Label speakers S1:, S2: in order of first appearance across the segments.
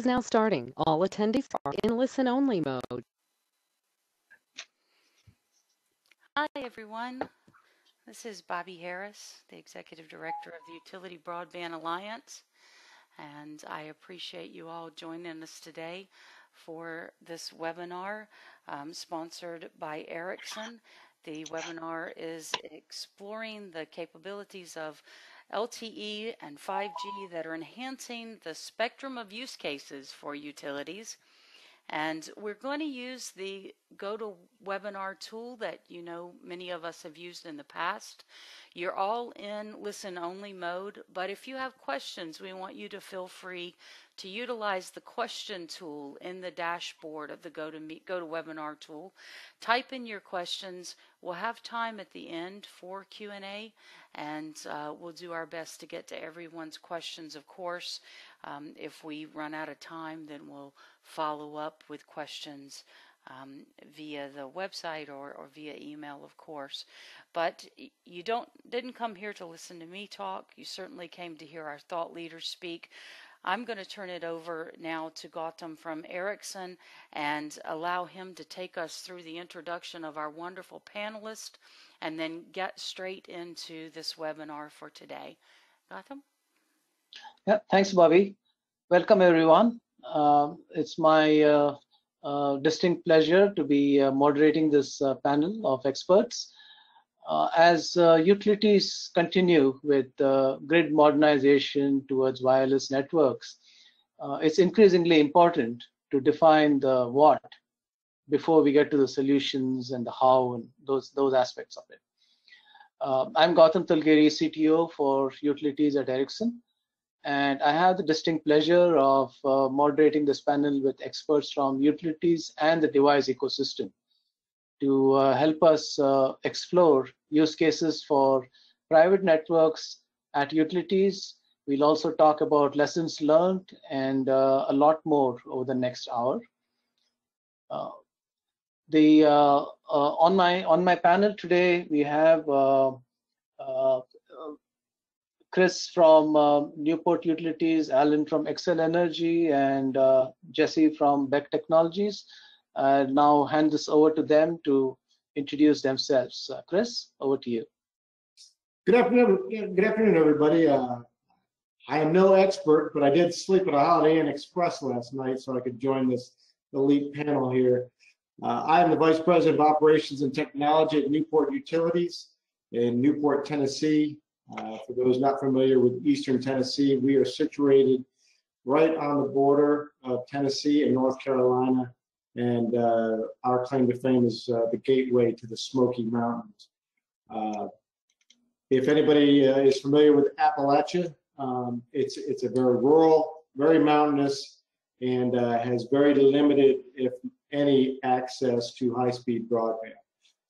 S1: is now starting. All attendees are in listen-only mode.
S2: Hi, everyone. This is Bobby Harris, the Executive Director of the Utility Broadband Alliance, and I appreciate you all joining us today for this webinar um, sponsored by Ericsson. The webinar is exploring the capabilities of LTE and 5G that are enhancing the spectrum of use cases for utilities. And we're going to use the GoToWebinar tool that you know many of us have used in the past. You're all in listen only mode, but if you have questions, we want you to feel free to utilize the question tool in the dashboard of the GoToWebinar tool. Type in your questions. We'll have time at the end for Q&A, and uh, we'll do our best to get to everyone's questions, of course. Um, if we run out of time, then we'll follow up with questions um, via the website or, or via email, of course. But you don't didn't come here to listen to me talk. You certainly came to hear our thought leaders speak. I'm going to turn it over now to Gautam from Ericsson and allow him to take us through the introduction of our wonderful panelists and then get straight into this webinar for today. Gautam?
S3: Yeah, thanks, Bobby. Welcome, everyone. Uh, it's my uh, uh, distinct pleasure to be uh, moderating this uh, panel of experts. Uh, as utilities continue with grid modernization towards wireless networks, it's increasingly important to define the what before we get to the solutions and the how and those those aspects of it. I'm Gautam Talgeri, CTO for utilities at Ericsson, and I have the distinct pleasure of uh, moderating this panel with experts from utilities and the device ecosystem to uh, help us uh, explore use cases for private networks at utilities. We'll also talk about lessons learned and uh, a lot more over the next hour. Uh, the uh, on my on my panel today we have Chris from Newport Utilities, Alan from Xcel Energy, and Jesse from BEC Technologies. Uh, now hand this over to them to introduce themselves. Uh, Chris, over to you.
S4: Good afternoon, good afternoon, everybody. Uh, I am no expert, but I did sleep at a Holiday Inn Express last night, so I could join this elite panel here. Uh, I am the Vice President of Operations and Technology at Newport Utilities in Newport, Tennessee. Uh, for those not familiar with Eastern Tennessee, we are situated right on the border of Tennessee and North Carolina and uh, our claim to fame is uh, the gateway to the Smoky Mountains. Uh, if anybody uh, is familiar with Appalachia, um, it's it's a very rural, very mountainous, and has very limited, if any, access to high-speed broadband.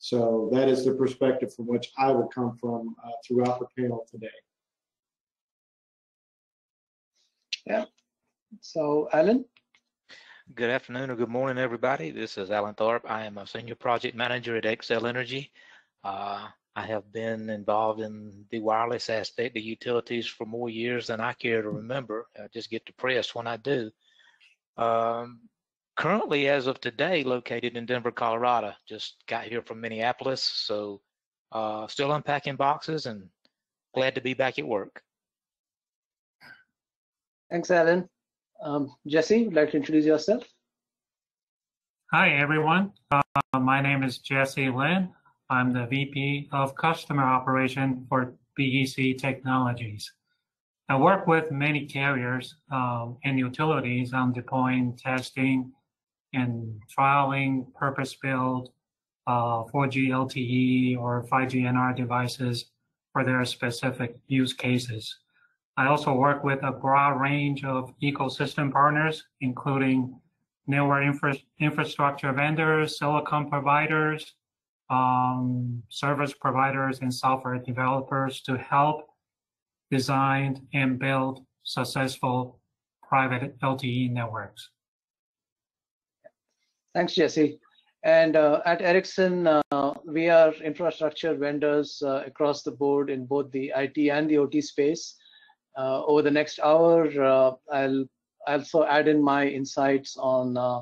S4: So that is the perspective from which I will come from uh, throughout the panel today.
S3: Yeah. So, Alan.
S5: Good afternoon or good morning, everybody. This is Alan Thorpe. I am a senior project manager at Xcel Energy. Uh, I have been involved in the wireless aspect of utilities for more years than I care to remember. I just get depressed when I do. Um, currently, as of today, located in Denver, Colorado. Just got here from Minneapolis, so uh, still unpacking boxes and glad to be back at work.
S3: Thanks, Alan. Um, Jesse, would like to introduce yourself?
S6: Hi, everyone. Uh, my name is Jesse Lin. I'm the VP of Customer Operation for BEC Technologies. I work with many carriers um, and utilities on deploying, testing, and trialing purpose-built uh, 4G LTE or 5G NR devices for their specific use cases. I also work with a broad range of ecosystem partners, including network infra infrastructure vendors, silicon providers, um, service providers, and software developers to help design and build successful private LTE networks.
S3: Thanks, Jesse. And uh, at Ericsson, uh, we are infrastructure vendors uh, across the board in both the IT and the OT space. Uh, over the next hour, uh, I'll also add in my insights on uh,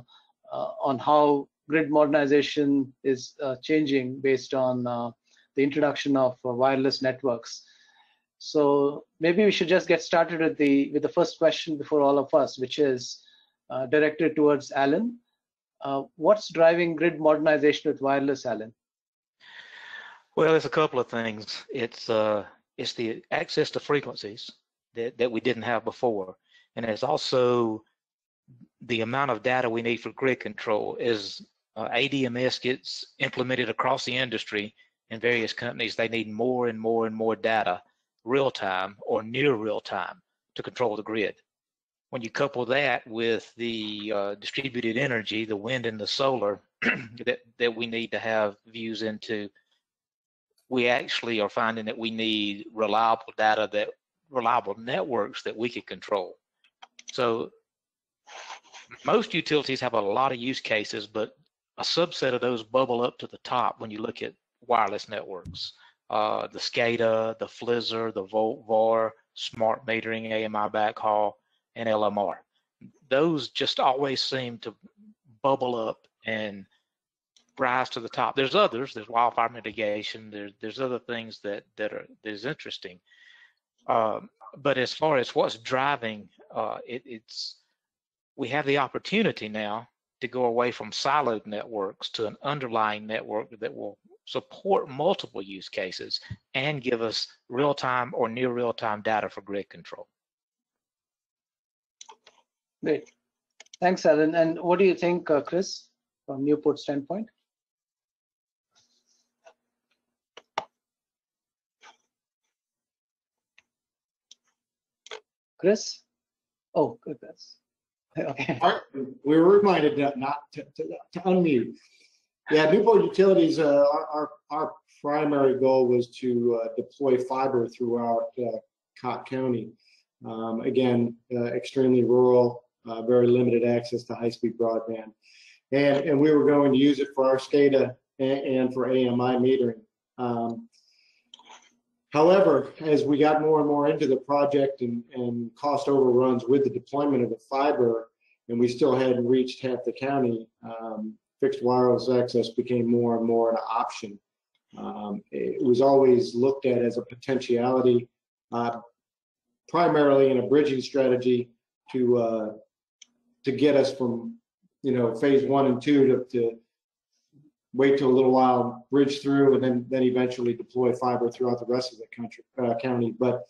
S3: on how grid modernization is changing based on the introduction of wireless networks. So maybe we should just get started with the with the first question before all of us, which is directed towards Alan. Uh, what's driving grid modernization with wireless, Alan?
S5: Well, there's a couple of things. It's uh, it's the access to frequencies that, that we didn't have before, and it's also the amount of data we need for grid control. As uh, ADMS gets implemented across the industry in various companies, they need more and more and more data, real time or near real time, to control the grid. When you couple that with the uh, distributed energy, the wind and the solar that, that we need to have views into, we actually are finding that we need reliable data that reliable networks that we can control. So most utilities have a lot of use cases, but a subset of those bubble up to the top when you look at wireless networks. Uh, the SCADA, the FLISR, the Volt VAR, smart metering, AMI backhaul, and LMR. Those just always seem to bubble up and rise to the top. There's others. There's wildfire mitigation. There's there's other things that that are that is interesting. Um, but as far as what's driving, uh, it, it's we have the opportunity now to go away from siloed networks to an underlying network that will support multiple use cases and give us real-time or near real-time data for grid control.
S3: Great. Thanks, Alan. And what do you think, uh, Chris, from Newport standpoint? Chris? Oh, goodness. Okay.
S4: We were reminded not to, to, to unmute. Yeah, Newport Utilities, uh, our, our, primary goal was to uh, deploy fiber throughout uh, Cocke County. Um, again, uh, extremely rural, uh, very limited access to high-speed broadband. And, and we were going to use it for our SCADA and, and for AMI metering. Um, However, as we got more and more into the project and, and cost overruns with the deployment of the fiber, and we still hadn't reached half the county, um, fixed wireless access became more and more an option. Um, it was always looked at as a potentiality, uh, primarily in a bridging strategy to uh, to get us from you know phase one and two to, to wait till a little while, bridge through, and then then eventually deploy fiber throughout the rest of the country uh, county. But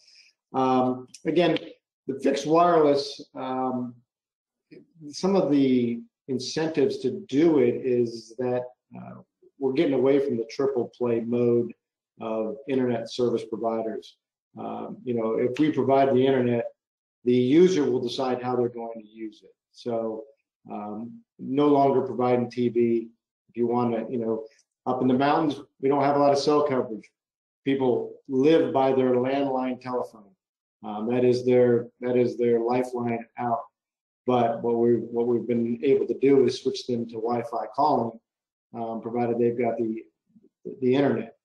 S4: um, again, the fixed wireless, um, some of the incentives to do it is that uh, we're getting away from the triple play mode of internet service providers. Um, you know, if we provide the internet, the user will decide how they're going to use it. So um, no longer providing TV, if you want to, you know, up in the mountains, we don't have a lot of cell coverage. People live by their landline telephone. Um, that is their that is their lifeline out. But what we what we've been able to do is switch them to Wi-Fi calling, um, provided they've got the the internet.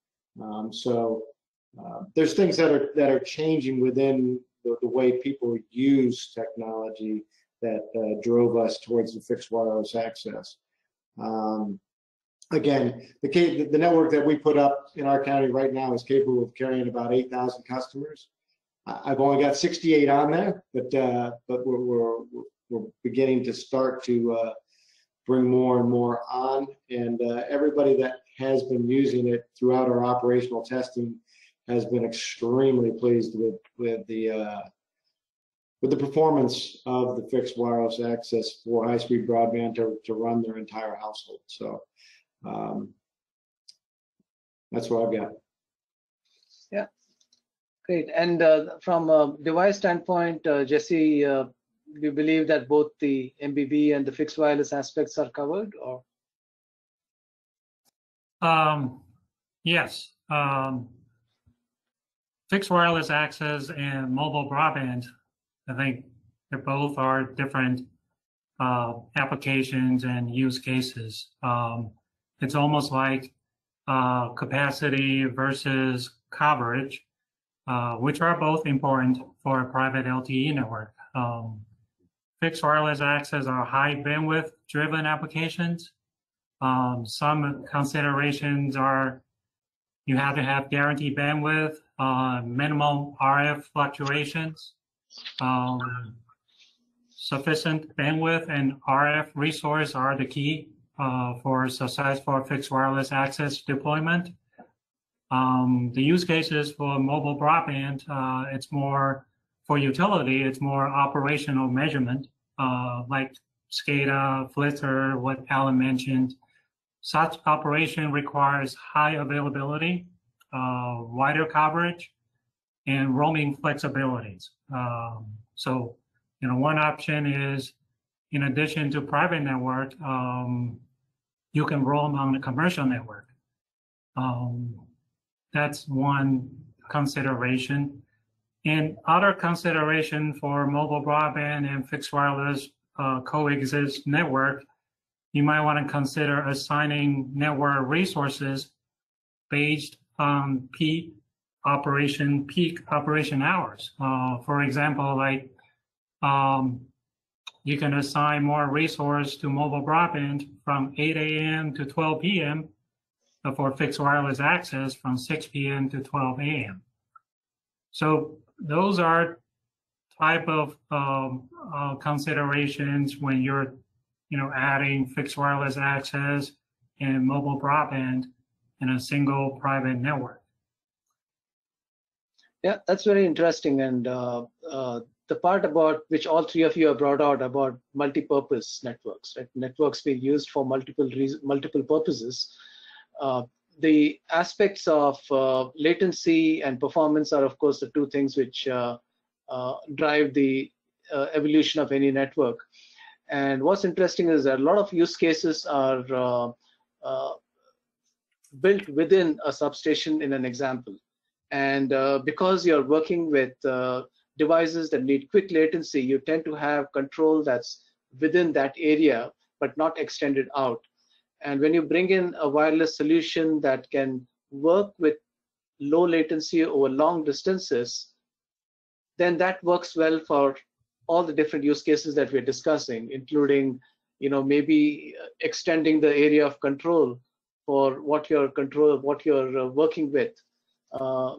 S4: Um, so uh, there's things that are that are changing within the, the way people use technology that uh, drove us towards the fixed wireless access. Um, again, the, the network that we put up in our county right now is capable of carrying about 8,000 customers. I've only got 68 on there, but uh, but we're, we're, we're beginning to start to uh, bring more and more on, and uh, everybody that has been using it throughout our operational testing has been extremely pleased with with the uh, with the performance of the fixed wireless access for high-speed broadband to, to run their entire household. So um, that's what I've got.
S3: Yeah, great. And uh, from a device standpoint, uh, Jesse, uh, do you believe that both the MBB and the fixed wireless aspects are covered, or?
S6: Um, yes. Um, fixed wireless access and mobile broadband, I think they both are different uh, applications and use cases. Um, it's almost like uh, capacity versus coverage, uh, which are both important for a private LTE network. Um, fixed wireless access are high bandwidth driven applications. Um, some considerations are you have to have guaranteed bandwidth, uh, minimal RF fluctuations, um, sufficient bandwidth and RF resource are the key uh, for successful fixed wireless access deployment. Um, the use cases for mobile broadband, uh, it's more for utility, it's more operational measurement, uh, like SCADA, FLISR, what Alan mentioned. Such operation requires high availability, uh, wider coverage, and roaming flexibilities. Um, so, you know, one option is, in addition to private network, um, you can roam on the commercial network. Um, that's one consideration. And other consideration for mobile broadband and fixed wireless uh, coexist network, you might want to consider assigning network resources based on peak operation peak operation hours. Uh, for example, like um, you can assign more resource to mobile broadband from 8 a.m. to 12 p.m. for fixed wireless access from 6 p.m. to 12 a.m. So those are type of um, uh, considerations when you're, you know, adding fixed wireless access and mobile broadband in a single private network.
S3: Yeah, that's very interesting. And uh, uh, the part about which all three of you have brought out about multi-purpose networks, right? Networks being used for multiple multiple purposes. Uh, the aspects of uh, latency and performance are, of course, the two things which uh, uh, drive the evolution of any network. And what's interesting is that a lot of use cases are built within a substation in an example. And uh, because you're working with uh, devices that need quick latency, you tend to have control that's within that area, but not extended out. And when you bring in a wireless solution that can work with low latency over long distances, then that works well for all the different use cases that we're discussing, including, you know, maybe extending the area of control for what you're control, what you're uh, working with uh,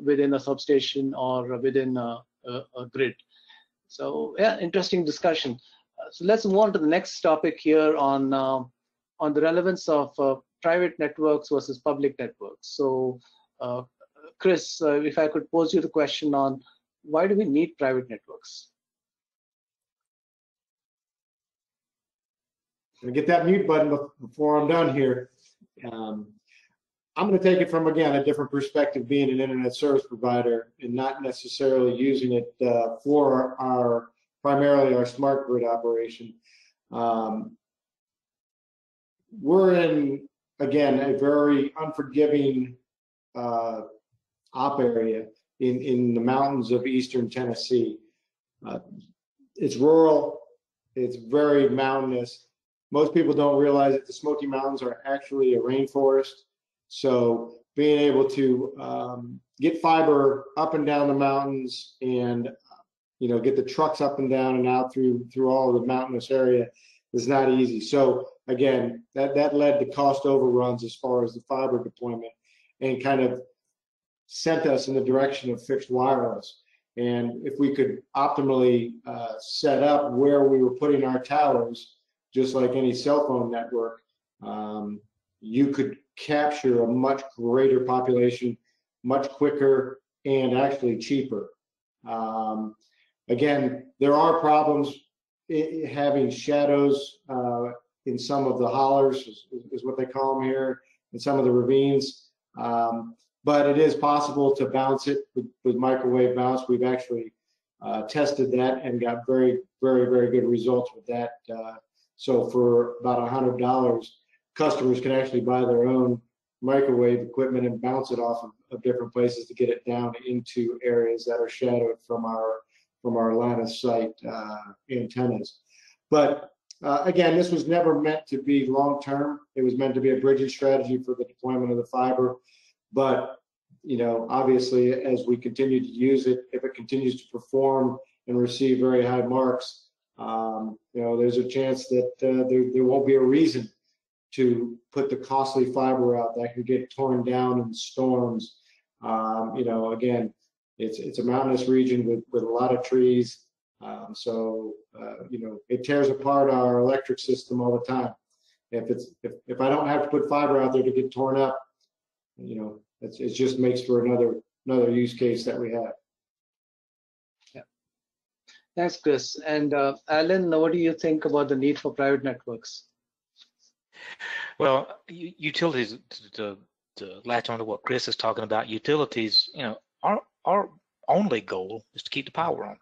S3: within a substation or within a, a, a grid. So yeah, interesting discussion. Uh, so let's move on to the next topic here on uh, on the relevance of uh, private networks versus public networks. So uh, Chris, uh, if I could pose you the question on why do we need private networks?
S4: get that mute button before I'm done here. Um, I'm going to take it from again a different perspective, being an internet service provider and not necessarily using it uh, for our primarily our smart grid operation. Um, we're in again a very unforgiving uh, op area in in the mountains of eastern Tennessee. Uh, it's rural. It's very mountainous. Most people don't realize that the Smoky Mountains are actually a rainforest. So being able to um, get fiber up and down the mountains and you know get the trucks up and down and out through through all the mountainous area is not easy. So again, that that led to cost overruns as far as the fiber deployment and kind of sent us in the direction of fixed wireless. And if we could optimally uh, set up where we were putting our towers, just like any cell phone network, um, you could capture a much greater population much quicker and actually cheaper. Um, again, there are problems having shadows uh, in some of the hollers, is, is, what they call them here, in some of the ravines. Um, but it is possible to bounce it with, with microwave bounce. We've actually uh, tested that and got very, very, very good results with that. Uh, so for about a hundred dollars, customers can actually buy their own microwave equipment and bounce it off of, of, different places to get it down into areas that are shadowed from our from our line of sight uh, antennas. But uh, again, this was never meant to be long term. It was meant to be a bridging strategy for the deployment of the fiber. But you know, obviously, as we continue to use it, if it continues to perform and receive very high marks, um, you know, there's a chance that uh, there, there won't be a reason to put the costly fiber out that could get torn down in storms. Um, you know, again, it's it's a mountainous region with with a lot of trees, um, so uh, you know it tears apart our electric system all the time. If it's if if I don't have to put fiber out there to get torn up, you know, it's, it just makes for another another use case that we have.
S3: Thanks, Chris. And uh, Alan, what do you think about the need for private networks?
S5: Well, utilities to, to latch on to what Chris is talking about. Utilities, you know, our our only goal is to keep the power on,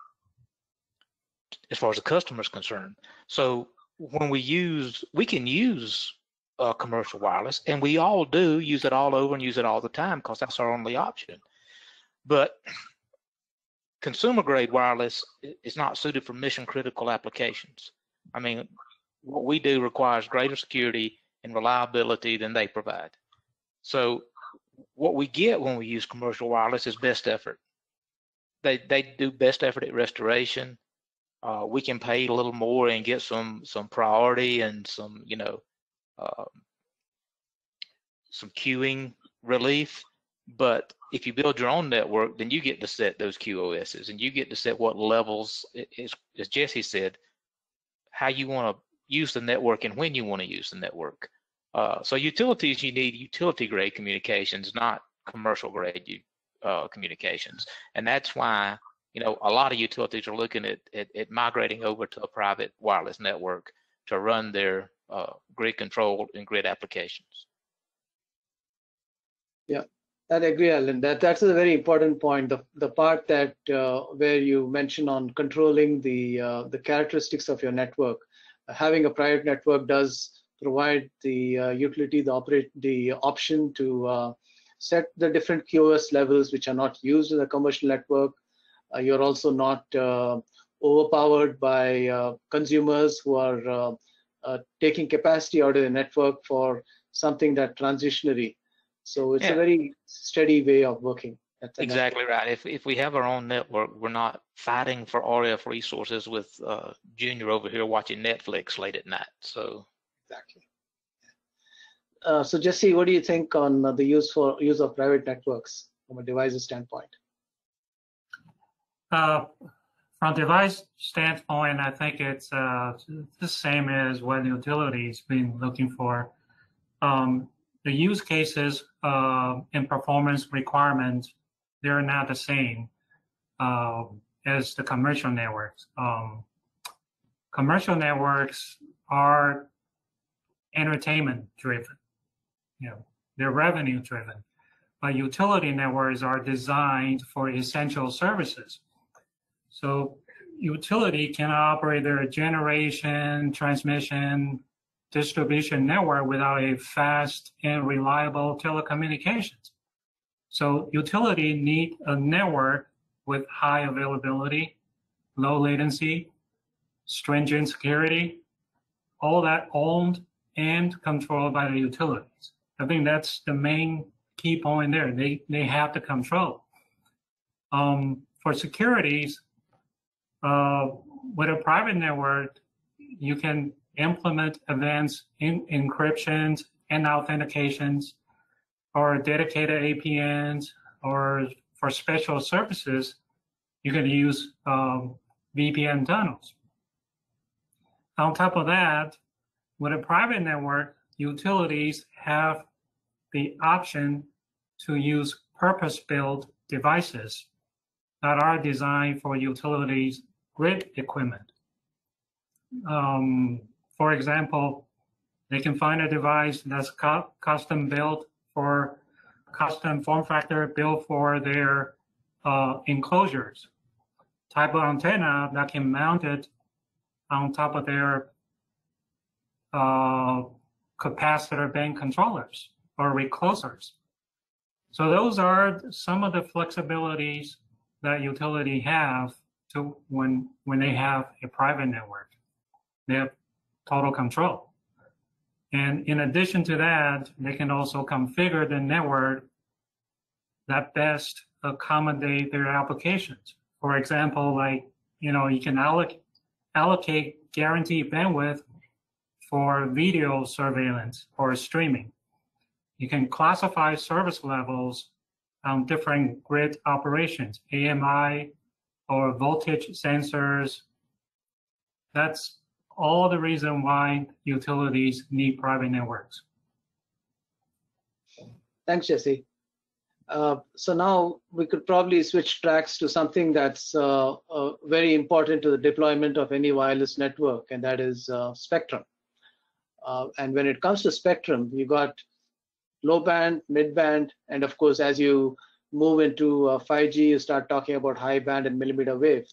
S5: as far as the customer is concerned. So when we use, we can use uh, commercial wireless, and we all do use it all over and use it all the time because that's our only option. But consumer grade wireless is not suited for mission critical applications. I mean, what we do requires greater security and reliability than they provide. So what we get when we use commercial wireless is best effort. They they do best effort at restoration. Uh, we can pay a little more and get some some priority and some you know uh, some queuing relief. But if you build your own network, then you get to set those QoSs and you get to set what levels, as Jesse said, how you want to use the network and when you want to use the network. Uh, so utilities, you need utility grade communications, not commercial grade uh, communications. And that's why, you know, a lot of utilities are looking at, at, at migrating over to a private wireless network to run their uh, grid control and grid applications.
S3: Yeah, I agree, Alan. That that's a very important point. The the part that uh, where you mention on controlling the uh, the characteristics of your network, having a private network does provide the uh, utility, the operate the option to uh, set the different QoS levels which are not used in the commercial network. Uh, you're also not uh, overpowered by uh, consumers who are uh, taking capacity out of the network for something that transitionary. So it's yeah. a very steady way of working.
S5: Exactly right. If if we have our own network, we're not fighting for RF resources with Junior over here watching Netflix late at night. So
S3: exactly. Uh, so Jesse, what do you think on uh, the use for use of private networks from a device standpoint?
S6: Uh, from device standpoint, I think it's uh, the same as what the utilities been looking for. Um, the use cases uh, and performance requirements, they're not the same uh, as the commercial networks. Um, commercial networks are entertainment driven. You know, they're revenue driven. But utility networks are designed for essential services. So utility can operate their generation, transmission, distribution network without a fast and reliable telecommunications. So utility need a network with high availability, low latency, stringent security, all that owned and controlled by the utilities. I think that's the main key point there. They they have the control. Um, for securities, uh, with a private network, you can implement advanced in, encryptions and authentications, or dedicated APNs, or for special services, you can use um, VPN tunnels. On top of that, with a private network, utilities have the option to use purpose-built devices that are designed for utilities grid equipment. Um, for example, they can find a device that's custom built for custom form factor built for their uh, enclosures. Type of antenna that can mount it on top of their uh, capacitor bank controllers or reclosers. So those are some of the flexibilities that utility have to when when they have a private network. They have total control. And in addition to that, they can also configure the network that best accommodate their applications. For example, like, you know, you can allocate allocate guaranteed bandwidth for video surveillance or streaming. You can classify service levels on different grid operations, AMI or voltage sensors. That's all the reason why utilities need private networks.
S3: Thanks, Jesse. Uh, so now we could probably switch tracks to something that's uh, uh, very important to the deployment of any wireless network, and that is uh, spectrum. Uh, and when it comes to spectrum, you got low band, mid band, and of course, as you move into 5G, uh, you start talking about high band and millimeter wave.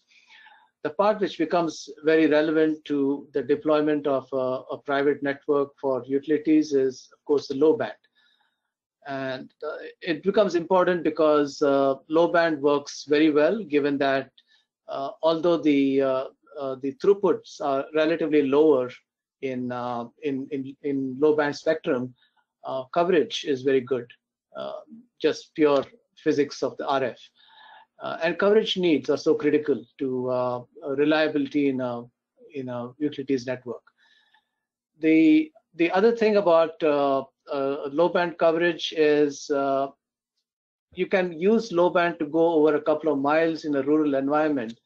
S3: The part which becomes very relevant to the deployment of a private network for utilities is, of course, the low band. And uh, it becomes important because uh, low band works very well given that uh, although the uh, uh, the throughputs are relatively lower in uh, in, in, in low band spectrum coverage is very good just pure physics of the RF and coverage needs are so critical to reliability in a in a utilities network the the other thing about uh, low band coverage is uh, you can use low band to go over a couple of miles in a rural environment.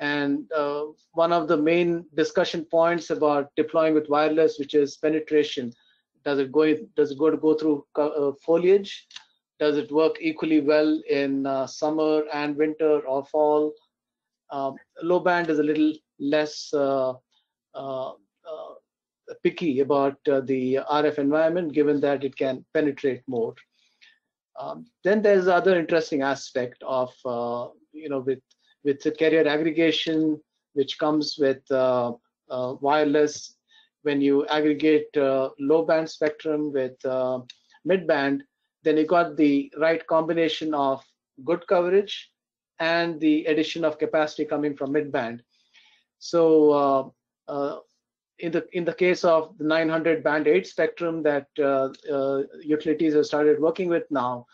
S3: And uh, one of the main discussion points about deploying with wireless, which is penetration, does it go does it go to go through uh, foliage? Does it work equally well in uh, summer and winter or fall? Um, low band is a little less uh, picky about uh, the RF environment, given that it can penetrate more. Um, then there's the other interesting aspect of, uh, you know, with with the carrier aggregation, which comes with uh, uh wireless. When you aggregate uh, low band spectrum with uh, mid band, then you got the right combination of good coverage and the addition of capacity coming from mid band. So in the in the case of the 900 band 8 spectrum that uh, uh, utilities have started working with now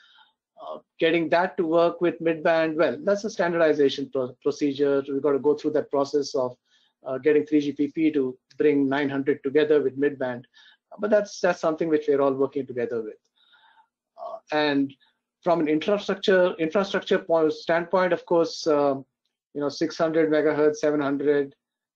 S3: uh, getting that to work with mid-band well that's a standardization pro procedure. We've got to go through that process of uh, getting 3gpp to bring 900 together with mid-band. But that's that's something which we're all working together with. uh, and from an infrastructure infrastructure point, standpoint of course uh, you know 600 megahertz 700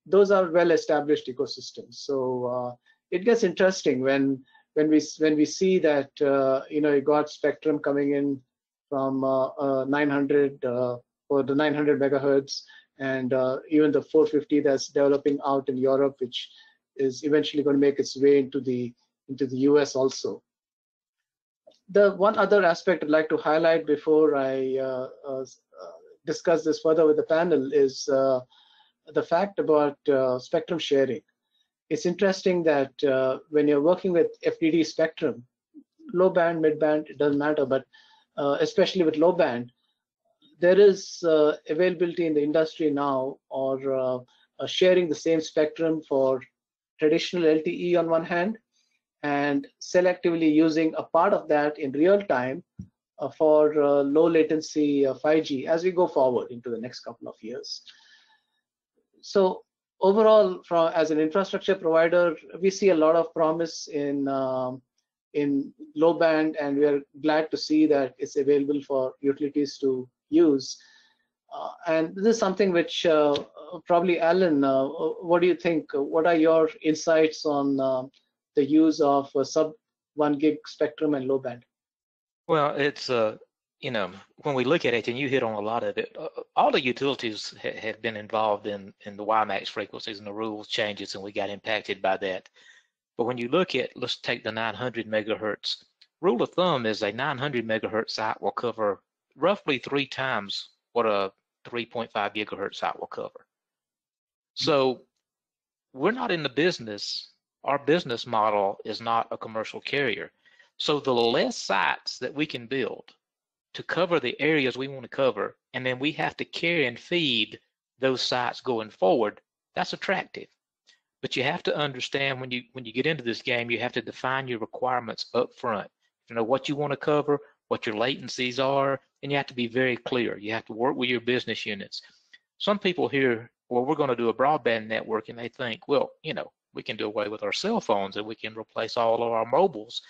S3: those are well established ecosystems. So uh, it gets interesting when when we when we see that uh, you know you got spectrum coming in from uh, uh 900 uh, or the 900 megahertz and uh, even the 450 that's developing out in Europe, which is eventually going to make its way into the into the US also. The one other aspect I'd like to highlight before I discuss this further with the panel is the fact about uh, spectrum sharing. It's interesting that uh, when you're working with FDD spectrum, low band, mid band, it doesn't matter, but uh, especially with low band, there is uh, availability in the industry now or uh, uh, sharing the same spectrum for traditional LTE on one hand and selectively using a part of that in real time for low latency 5G as we go forward into the next couple of years so overall, from as an infrastructure provider, we see a lot of promise in um, in low band, and we are glad to see that it's available for utilities to use. Uh, and this is something which uh, probably Alan, uh, what do you think? What are your insights on um, the use of sub one gig spectrum and low band?
S5: Well, it's uh, you know, when we look at it, and you hit on a lot of it, uh, all the utilities ha have been involved in in the WiMAX frequencies and the rules changes, and we got impacted by that. But when you look at, let's take the 900 megahertz. Rule of thumb is a 900 megahertz site will cover roughly three times what a 3.5 gigahertz site will cover. So we're not in the business. Our business model is not a commercial carrier. So the less sites that we can build, to cover the areas we want to cover, and then we have to carry and feed those sites going forward, that's attractive. But you have to understand when you when you get into this game, you have to define your requirements up front. You know what you want to cover, what your latencies are, and you have to be very clear. You have to work with your business units. Some people here well, we're going to do a broadband network, and they think, well, you know, we can do away with our cell phones and we can replace all of our mobiles.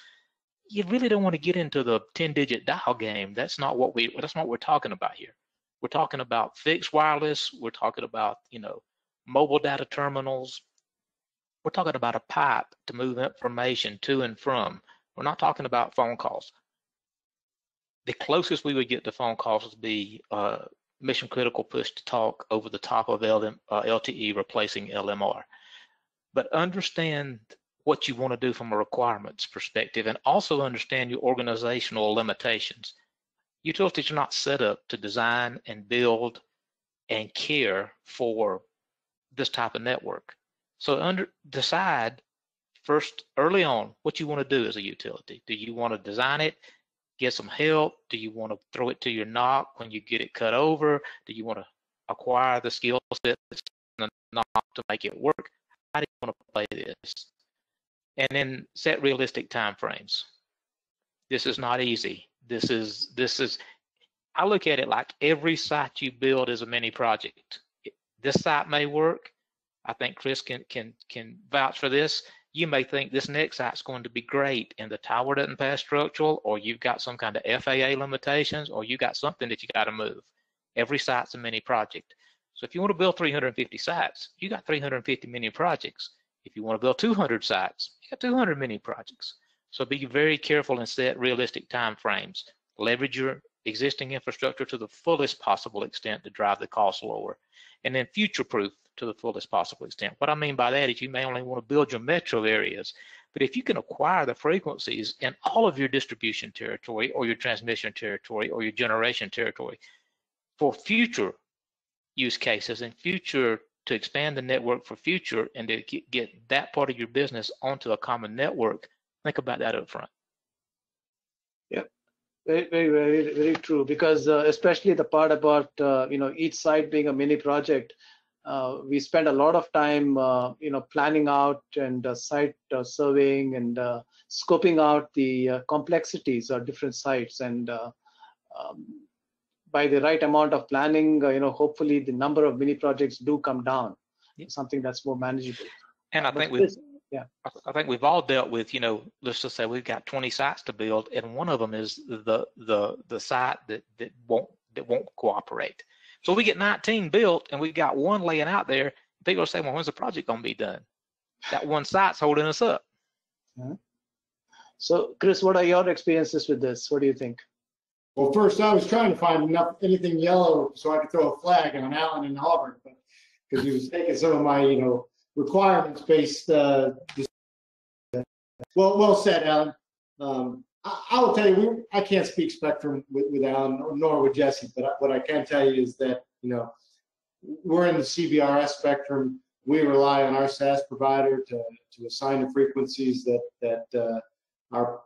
S5: You really don't want to get into the 10-digit dial game. That's not what we. That's not what we're talking about here. We're talking about fixed wireless. We're talking about, you know, mobile data terminals. We're talking about a pipe to move information to and from. We're not talking about phone calls. The closest we would get to phone calls would be uh, mission critical push to talk over the top of LM, uh, LTE replacing LMR. But understand what you want to do from a requirements perspective and also understand your organizational limitations. Utilities are not set up to design and build and care for this type of network. So under decide first early on what you want to do as a utility. Do you want to design it, get some help? Do you want to throw it to your NOC when you get it cut over? Do you want to acquire the skill sets in the NOC to make it work? How do you want to play this? And then set realistic time frames. This is not easy. This is this is I look at it like every site you build is a mini project. This site may work. I think Chris can can can vouch for this you may think this next site's going to be great and the tower doesn't pass structural or you've got some kind of FAA limitations or you got something that you got to move. Every site's a mini project. So if you want to build 350 sites, you got 350 mini projects. If you want to build 200 sites, you got 200 mini projects. So be very careful and set realistic time frames. Leverage your existing infrastructure to the fullest possible extent to drive the cost lower. And then future proof to the fullest possible extent. What I mean by that is you may only want to build your metro areas, but if you can acquire the frequencies in all of your distribution territory or your transmission territory or your generation territory for future use cases and future to expand the network for future and to get that part of your business onto a common network, think about that up front.
S3: Yeah, very, very, very, very true. Because uh, especially the part about uh, you know each site being a mini project, uh, we spend a lot of time, uh, you know, planning out and uh, site uh, surveying and scoping out the complexities of different sites. And um, by the right amount of planning, you know, hopefully the number of mini projects do come down. Yeah. Something that's more manageable.
S5: And I think we yeah, I think we've all dealt with, you know, let's just say we've got 20 sites to build, and one of them is the the the site that that won't that won't cooperate so we get 19 built and we've got one laying out there. People are saying, well, when's the project going to be done? That one site's holding us up.
S3: Mm-hmm. So, Chris, what are your experiences with this? What do you think?
S4: Well, first, I was trying to find enough anything yellow so I could throw a flag on Alan and Auburn, because he was taking some of my, you know, requirements based. Uh, well, well said, Alan. Um, I, will tell you, we, I can't speak Spectrum with, with Alan nor with Jesse, but what I can tell you is that you know we're in the CBRS spectrum. We rely on our SAS provider to, to assign the frequencies that that uh, our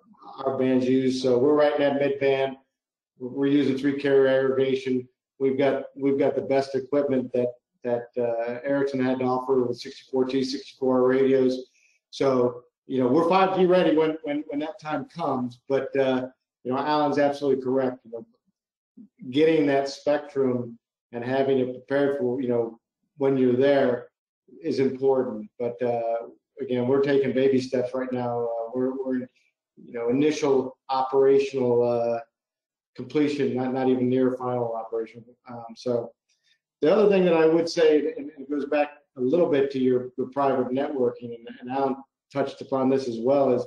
S4: our bands use. So we're right in that mid band. We're using three carrier aggregation. We've got we've got the best equipment that that uh, Ericsson had to offer with 64T, 64 radios. So you know, we're 5G ready when when when that time comes. But uh, you know, Alan's absolutely correct. You know, getting that spectrum and having it prepared for you know when you're there is important. But uh, again, we're taking baby steps right now. Uh, we're we're you know initial operational uh, completion, not not even near final operation. Um, so the other thing that I would say, and it goes back a little bit to your, your private networking, and, and Alan touched upon this as well is,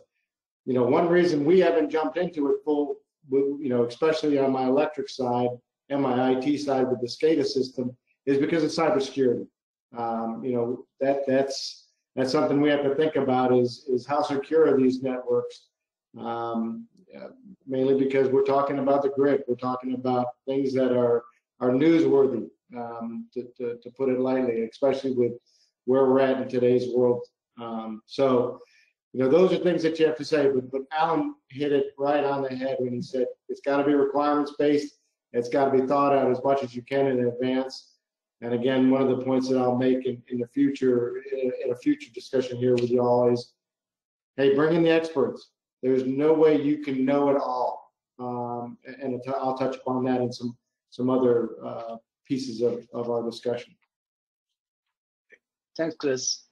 S4: you know, one reason we haven't jumped into it full, you know, especially on my electric side and my IT side with the SCADA system is because of cybersecurity. Um, you know, that that's that's something we have to think about is is how secure are these networks? Um, mainly because we're talking about the grid, we're talking about things that are are newsworthy, um, to, to, to put it lightly, especially with where we're at in today's world um, so, you know, those are things that you have to say, but, but Alan hit it right on the head when he said it's got to be requirements based. It's got to be thought out as much as you can in advance. And again, one of the points that I'll make in, in the future, in, in a future discussion here with you all is, hey, bring in the experts. There's no way you can know it all. Um, and I'll touch upon that in some some other uh, pieces of, of our discussion.
S3: Thanks, Chris.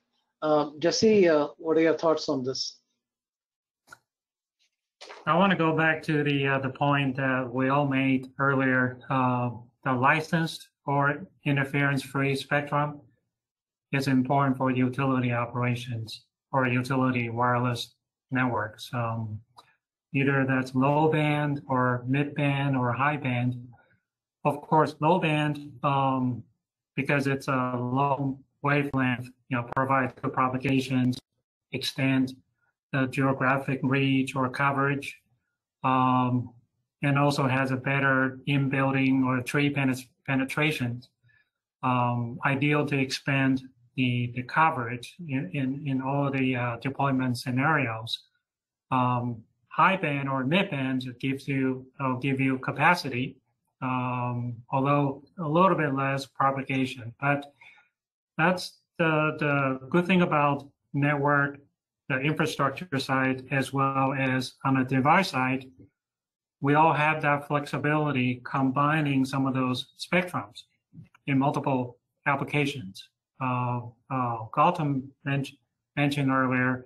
S3: Uh, Jesse, uh, what are your thoughts on this?
S6: I want to go back to the uh, the point that we all made earlier. Uh, the licensed or interference-free spectrum is important for utility operations or utility wireless networks. Um, either that's low band or mid band or high band. Of course, low band um, because it's a low wavelength, you know, provides good propagations, extend the geographic reach or coverage, um, and also has a better in-building or tree penetration. Um, ideal to expand the, the coverage in, in, in all the uh, deployment scenarios. Um, high band or mid band gives you, uh, give you capacity, um, although a little bit less propagation. But that's the, the good thing about network, the infrastructure side, as well as on the device side, we all have that flexibility combining some of those spectrums in multiple applications. Uh, uh, Gautam mentioned earlier,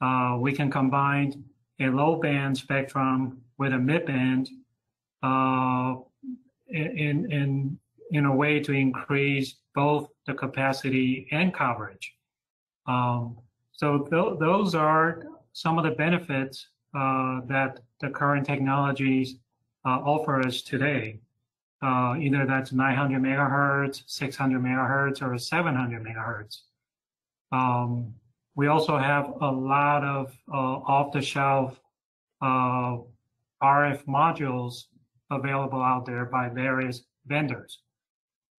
S6: uh, we can combine a low band spectrum with a mid band uh, in, in, in a way to increase both the capacity and coverage. Um, so th those are some of the benefits uh, that the current technologies uh, offer us today. Uh, either that's 900 megahertz, 600 megahertz, or 700 megahertz. Um, we also have a lot of uh, off-the-shelf uh, RF modules available out there by various vendors.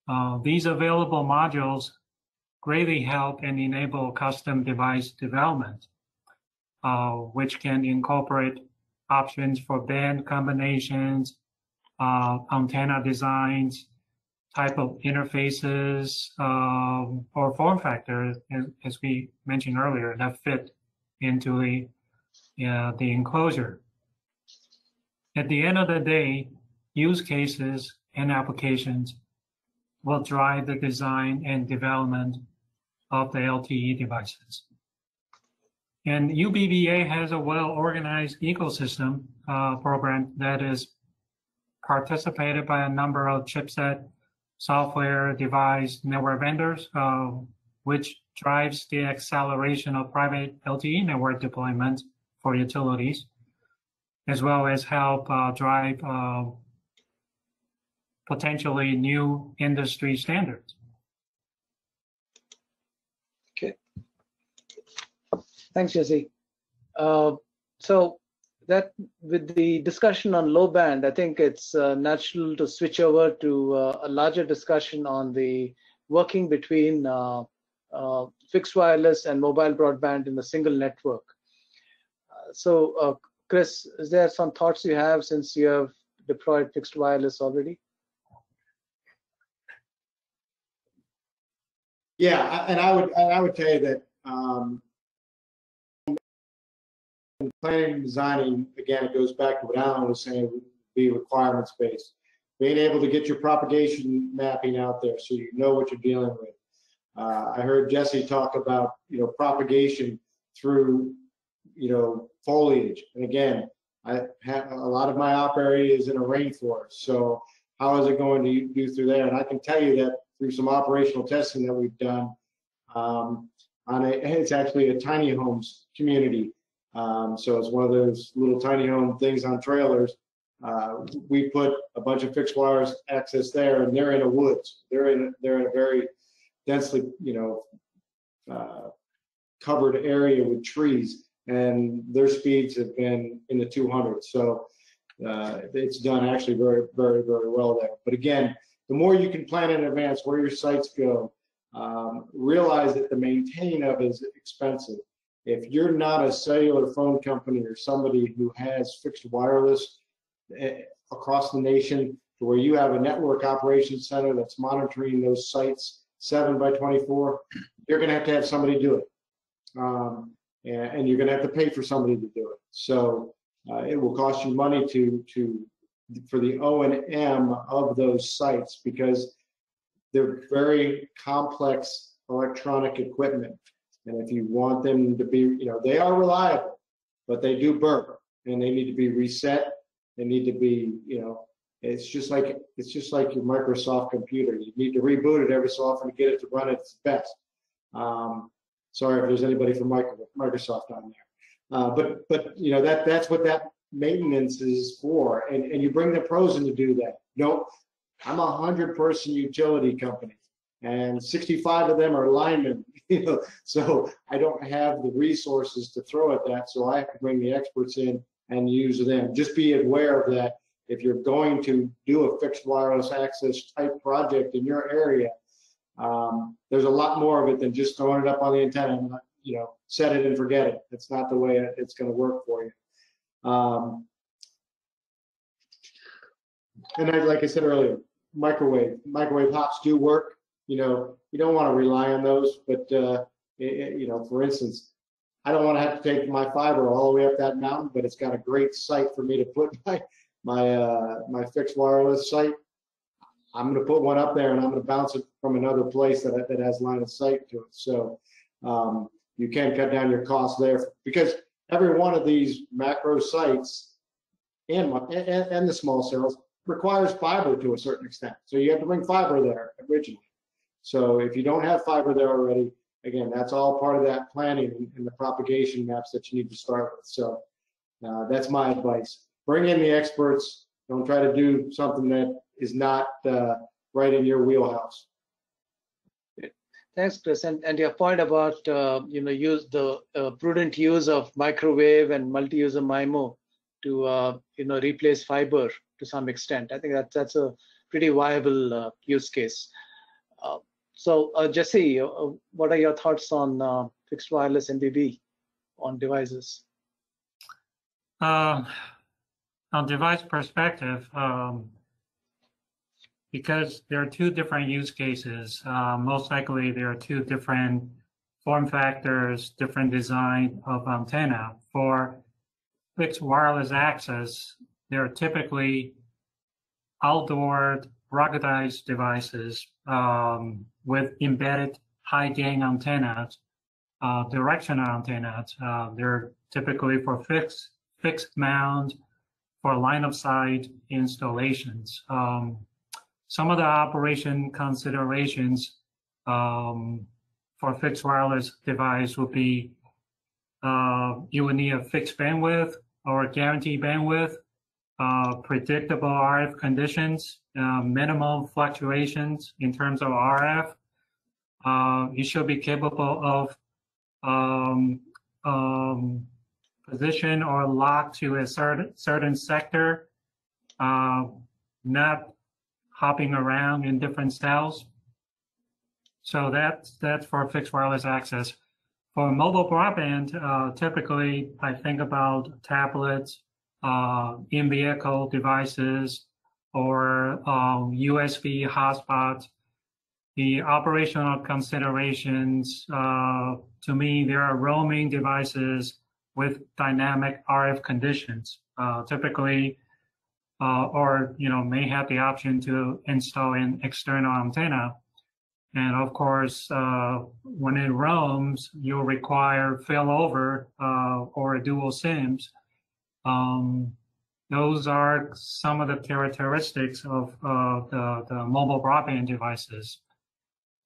S6: Uh, these available modules greatly help and enable custom device development, uh, which can incorporate options for band combinations, uh, antenna designs, type of interfaces, um, or form factors, as, as, we mentioned earlier, that fit into the, uh, the enclosure. At the end of the day, use cases and applications will drive the design and development of the LTE devices. And UBBA has a well-organized ecosystem uh, program that is participated by a number of chipset, software, device, network vendors, uh, which drives the acceleration of private LTE network deployment for utilities, as well as help uh, drive uh, potentially new industry standards.
S3: Okay. Thanks, Jesse. Uh, so that with the discussion on low band, I think it's uh, natural to switch over to uh, a larger discussion on the working between uh, uh fixed wireless and mobile broadband in a single network. Uh, so, uh, Chris, is there some thoughts you have since you have deployed fixed wireless already?
S4: Yeah, and I would and I would tell you that um, planning and designing, again, it goes back to what Alan was saying, be requirements based. Being able to get your propagation mapping out there so you know what you're dealing with. Uh, I heard Jesse talk about, you know, propagation through, you know, foliage. And again, I have a lot of my op area is in a rainforest. So how is it going to do through there? And I can tell you that through some operational testing that we've done um, on a, it's actually a tiny homes community um, so it's one of those little tiny home things on trailers. Uh, we put a bunch of fixed wires access there, and they're in a woods. They're in they're in a very densely, you know, uh, covered area with trees, and their speeds have been in the 200s. So uh, it's done actually very, very, very well there. But again, the more you can plan in advance where your sites go, um, realize that the maintaining of is expensive if you're not a cellular phone company or somebody who has fixed wireless eh, across the nation to where you have a network operations center that's monitoring those sites 7 by 24 you're going to have to have somebody do it um, and, you're going to have to pay for somebody to do it so uh, it will cost you money to to for the o and m of those sites because they're very complex electronic equipment. And if you want them to be, you know, they are reliable, but they do burn and they need to be reset. They need to be, you know, it's just like it's just like your Microsoft computer. You need to reboot it every so often to get it to run at its best. Um, sorry if there's anybody from Microsoft on there, uh, but but you know that that's what that maintenance is for, and and you bring the pros in to do that. No, I'm a hundred person utility company, and 65 of them are linemen. So I don't have the resources to throw at that, so I have to bring the experts in and use them. Just be aware of that. If you're going to do a fixed wireless access type project in your area, um, there's a lot more of it than just throwing it up on the antenna and you know set it and forget it. It's not the way it's going to work for you. Um, and I, like I said earlier, microwave microwave hops do work. You know, you don't want to rely on those, but uh, it, you know, for instance, I don't want to have to take my fiber all the way up that mountain, but it's got a great site for me to put my my uh, my fixed wireless site. I'm going to put one up there, and I'm going to bounce it from another place that that has line of sight to it. So um, you can cut down your costs there because every one of these macro sites and, and, and the small cells requires fiber to a certain extent. So you have to bring fiber there originally. So if you don't have fiber there already, again, that's all part of that planning and, the propagation maps that you need to start with. So uh, that's my advice. Bring in the experts. Don't try to do something that is not uh, right in your wheelhouse.
S3: Thanks, Chris. And, and your point about uh, you know use the uh, prudent use of microwave and multi-user MIMO to uh, you know replace fiber to some extent. I think that that's a pretty viable uh, use case. Uh, so uh, Jesse, what are your thoughts on fixed wireless MBB on devices?
S6: Um, on device perspective, um, because there are two different use cases. Uh, most likely, there are two different form factors, different design of antenna. For fixed wireless access, there are typically outdoor ruggedized devices um, with embedded high gain antennas, uh, directional antennas. Uh, they're typically for fixed fixed mount, for line of sight installations. Um, some of the operation considerations um, for fixed wireless device would be uh, you would need a fixed bandwidth or guaranteed bandwidth, uh, predictable RF conditions, uh, minimum fluctuations in terms of RF. Uh, you should be capable of um, um, position or lock to a certain certain sector, uh, not hopping around in different cells. So that's that's for fixed wireless access. For mobile broadband, uh, typically I think about tablets, uh, in-vehicle devices, or um, USB hotspots. The operational considerations, uh, to me, there are roaming devices with dynamic RF conditions. Uh, typically, uh, or you know may have the option to install an external antenna. And of course, uh, when it roams, you'll require failover uh, or dual SIMs. Um, those are some of the characteristics of uh, the, the mobile broadband devices.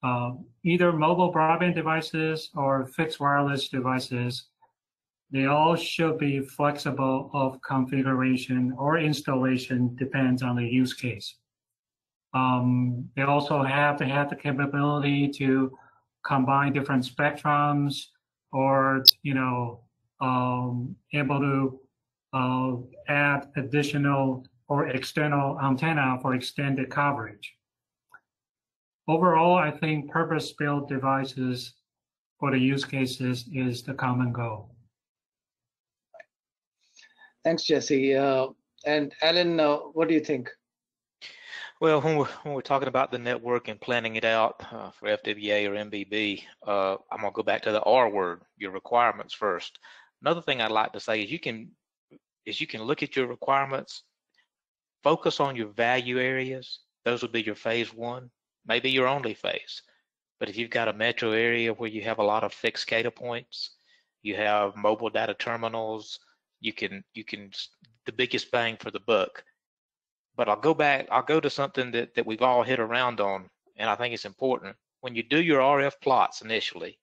S6: Uh, either mobile broadband devices or fixed wireless devices they all should be flexible of configuration or installation depends on the use case. Um, they also have to have the capability to combine different spectrums or, you know, um, able to uh, add additional or external antenna for extended coverage. Overall, I think purpose-built devices for the use cases is the common goal.
S3: Thanks, Jesse. Uh, and Alan, uh, what do you think?
S5: Well, when we're, when we're talking about the network and planning it out uh, for FWA or MBB, uh, I'm gonna go back to the R word, your requirements first. Another thing I'd like to say is you can is you can look at your requirements, focus on your value areas. Those would be your phase one, maybe your only phase. But if you've got a metro area where you have a lot of fixed data points, you have mobile data terminals, you can you can the biggest bang for the buck. But I'll go back, I'll go to something that, that we've all hit around on, and I think it's important. When you do your RF plots initially,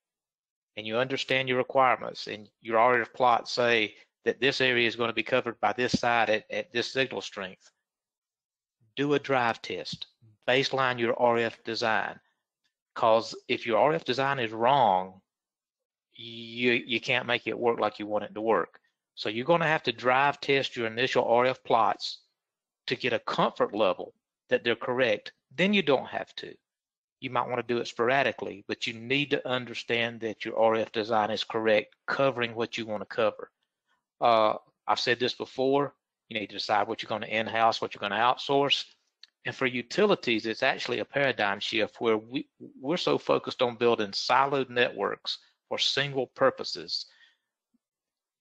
S5: and you understand your requirements, and your RF plots say that this area is going to be covered by this side at, at this signal strength, do a drive test. Baseline your RF design. Because if your RF design is wrong, you, you can't make it work like you want it to work. So you're going to have to drive test your initial RF plots to get a comfort level that they're correct. Then you don't have to. You might want to do it sporadically, but you need to understand that your RF design is correct, covering what you want to cover. Uh, I've said this before, you need to decide what you're going to in-house, what you're going to outsource. And for utilities, it's actually a paradigm shift where we, we're so focused on building siloed networks for single purposes.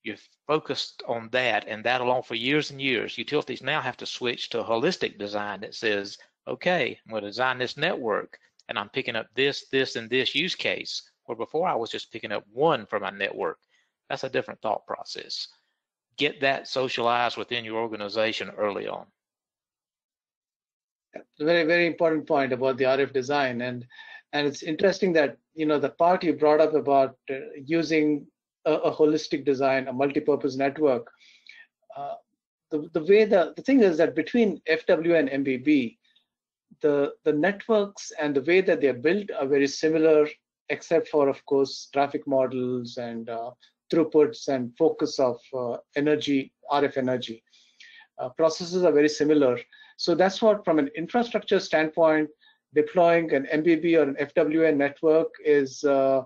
S5: You're focused on that and that alone for years and years. Utilities now have to switch to holistic design that says, okay, I'm going to design this network and I'm picking up this, this, and this use case, where before I was just picking up one for my network. That's a different thought process. Get that socialized within your organization early on.
S3: Very, very important point about the RF design. And and it's interesting that you know the part you brought up about uh, using a, a, holistic design, a multi-purpose network. Uh, the the way the the thing is that between FW and MBB, the the networks and the way that they're built are very similar, except for of course traffic models and uh, throughputs and focus of uh, energy, RF energy. Uh, processes are very similar. So that's what, from an infrastructure standpoint, deploying an MBB or an FWA network is uh,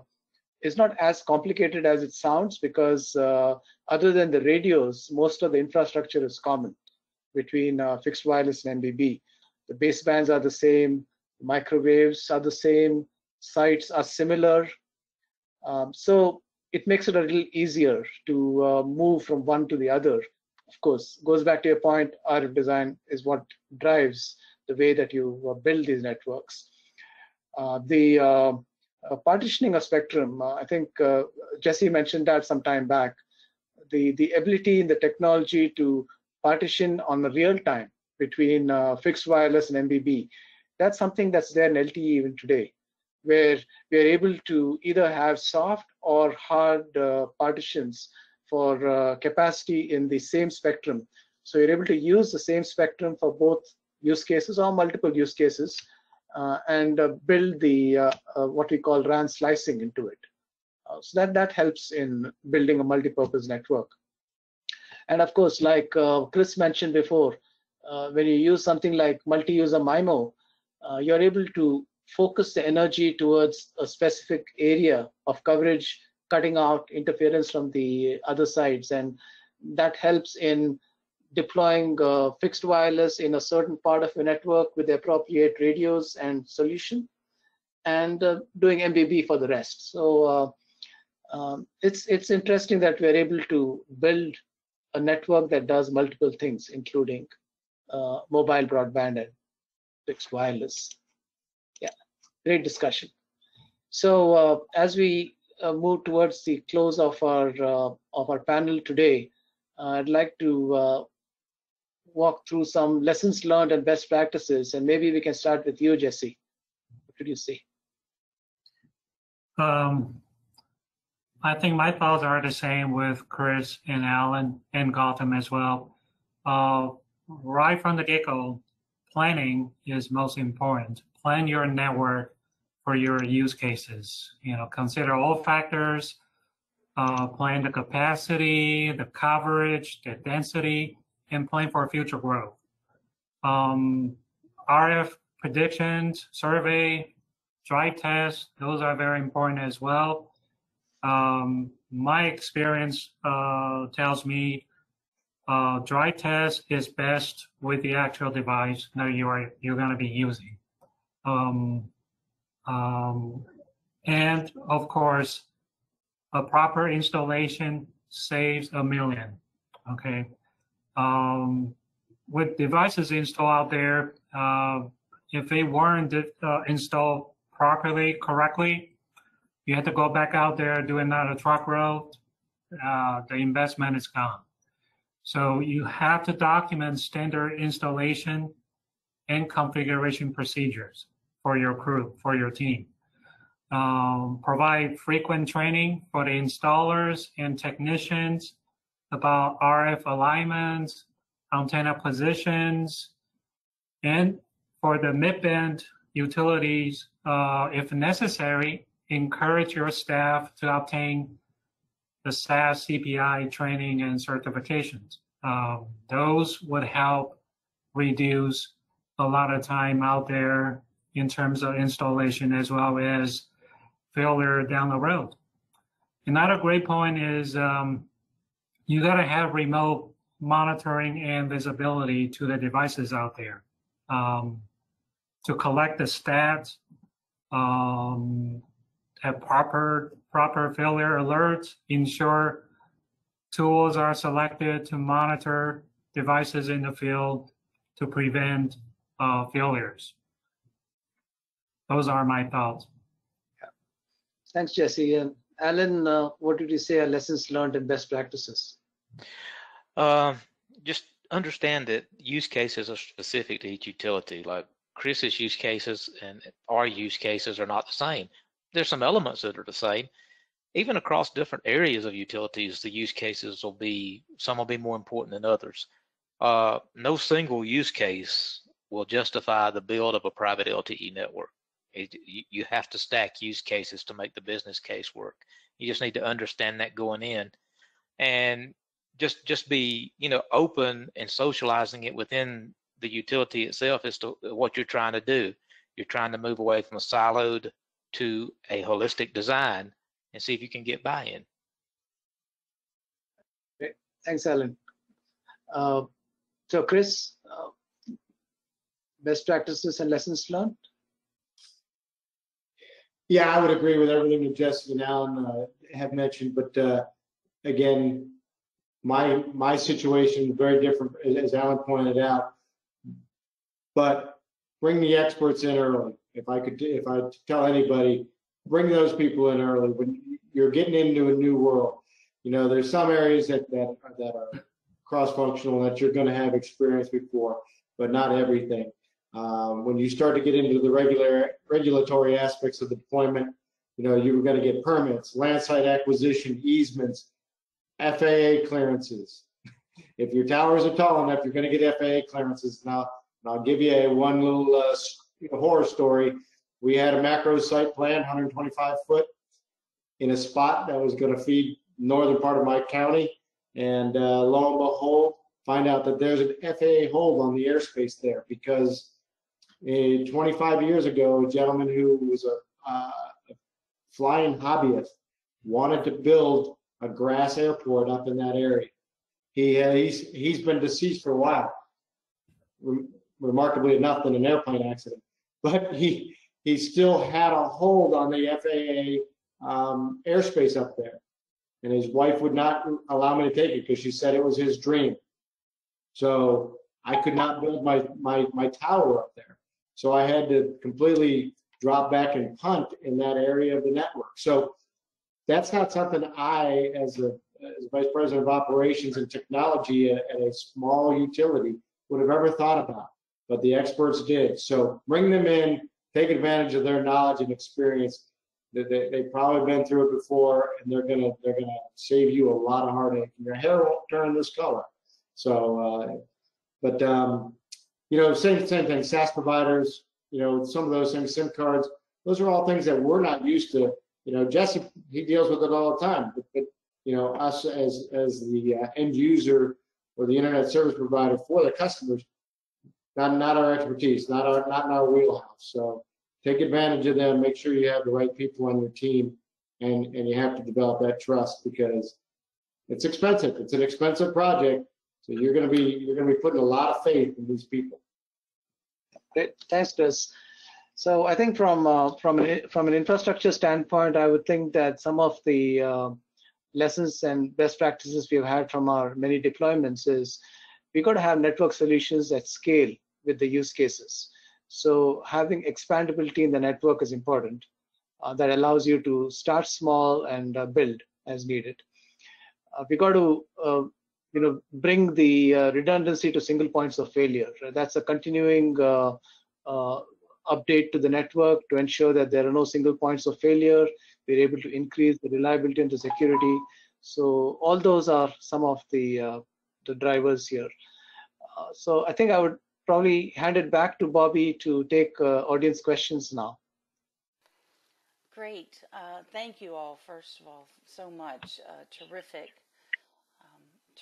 S3: is not as complicated as it sounds because uh, other than the radios, most of the infrastructure is common between uh, fixed wireless and MBB. The basebands are the same, microwaves are the same, sites are similar. Um, so it makes it a little easier to uh, move from one to the other. Of course, goes back to your point, RF design is what drives the way that you uh, build these networks. Uh, the uh, partitioning of spectrum, I think Jesse mentioned that some time back. The, the ability in the technology to partition on the real time between fixed wireless and MBB, that's something that's there in LTE even today where we are able to either have soft or hard uh, partitions for uh, capacity in the same spectrum. So you're able to use the same spectrum for both use cases or multiple use cases uh, and uh, build the uh, uh, what we call RAN slicing into it. So that that helps in building a multi-purpose network. And of course, like Chris mentioned before, when you use something like multi-user MIMO, you're able to focus the energy towards a specific area of coverage, cutting out interference from the other sides, and that helps in deploying uh, fixed wireless in a certain part of a network with the appropriate radios and solution, and uh, doing MBB for the rest. So uh, um, it's it's interesting that we're able to build a network that does multiple things, including uh, mobile broadband and fixed wireless. Great discussion. So uh, as we uh, move towards the close of our of our panel today, I'd like to walk through some lessons learned and best practices. And maybe we can start with you, Jesse. What did you see?
S6: Um, I think my thoughts are the same with Chris and Alan and Gautam as well. Uh, right from the get-go, planning is most important. Plan your network for your use cases. You know, consider all factors. Uh, plan the capacity, the coverage, the density, and plan for future growth. Um, RF predictions, survey, drive tests, those are very important as well. Um, my experience uh, tells me uh, drive test is best with the actual device that you are you're going to be using. Um, um, and of course, a proper installation saves a million. Okay, um, with devices installed out there, uh, if they weren't uh, installed properly, correctly, you have to go back out there, do another truck roll, uh, the investment is gone. So you have to document standard installation and configuration procedures for your crew, for your team. Um, provide frequent training for the installers and technicians about RF alignments, antenna positions, and for the mid-band utilities, uh, if necessary, encourage your staff to obtain the SAS CPI training and certifications. Um, those would help reduce a lot of time out there in terms of installation as well as failure down the road. Another great point is um, you got to have remote monitoring and visibility to the devices out there um, to collect the stats, um, have proper proper failure alerts, ensure tools are selected to monitor devices in the field to prevent uh, failures. Those are my thoughts. Yeah.
S3: Thanks, Jesse. And Alan, uh, what did you say are lessons learned and best practices?
S5: Uh, just understand that use cases are specific to each utility. Like Chris's use cases and our use cases are not the same. There's some elements that are the same. Even across different areas of utilities, the use cases will be, some will be more important than others. Uh, no single use case will justify the build of a private LTE network. It, you, have to stack use cases to make the business case work. You just need to understand that going in. And just just be you know open and socializing it within the utility itself as to what you're trying to do. You're trying to move away from a siloed to a holistic design and see if you can get buy-in.
S3: Thanks, Alan. Uh, so, Chris, best practices and lessons learned?
S4: Yeah, I would agree with everything that Jesse and Alan uh, have mentioned, but uh, again, my my situation is very different, as Alan pointed out. But bring the experts in early. If I could, if I tell anybody, bring those people in early when you're getting into a new world. You know, there's some areas that that that are cross-functional that you're going to have experience before, but not everything. Um, when you start to get into the regular regulatory aspects of the deployment, you know, you're going to get permits, land site acquisition, easements, FAA clearances. If your towers are tall enough, you're going to get FAA clearances. Now, I'll give you a one little uh, horror story. We had a macro site plan, 125 foot, in a spot that was going to feed northern part of my county. And uh, lo and behold, find out that there's an FAA hold on the airspace there because uh, 25 years ago, a gentleman who was a, uh, flying hobbyist wanted to build a grass airport up in that area. He uh, he's he's been deceased for a while, remarkably enough, than an airplane accident. But he he still had a hold on the FAA um, airspace up there, and his wife would not allow me to take it because she said it was his dream. So I could not build my my my tower up there. So I had to completely drop back and punt in that area of the network. So that's not something I, as a as vice president of operations and technology at, at, a small utility, would have ever thought about. But the experts did. So bring them in, take advantage of their knowledge and experience. They, they, they've probably been through it before, and they're gonna they're gonna save you a lot of heartache. And your hair won't turn this color. So, uh, but um, you know, same same thing. SAS providers, you know, some of those things, SIM cards. Those are all things that we're not used to you know, Jesse, he deals with it all the time. But, but you know, us as as the uh, end user or the internet service provider for the customers, not not our expertise, not our not in our wheelhouse. So take advantage of them. Make sure you have the right people on your team, and and you have to develop that trust because it's expensive. It's an expensive project. So you're going to be you're going to be putting a lot of faith in these people.
S3: Great. Thanks, Chris. So I think from uh, from an, from an infrastructure standpoint, I would think that some of the uh, lessons and best practices we've had from our many deployments is we got to have network solutions at scale with the use cases. So having expandability in the network is important. Uh, that allows you to start small and uh, build as needed. Uh, we got to uh, you know bring the uh, redundancy to single points of failure. That's a continuing uh, update to the network to ensure that there are no single points of failure. We're able to increase the reliability and the security. So all those are some of the the drivers here. so I think I would probably hand it back to Bobby to take audience questions now.
S2: Great. Uh, thank you all, first of all, so much. Uh, terrific,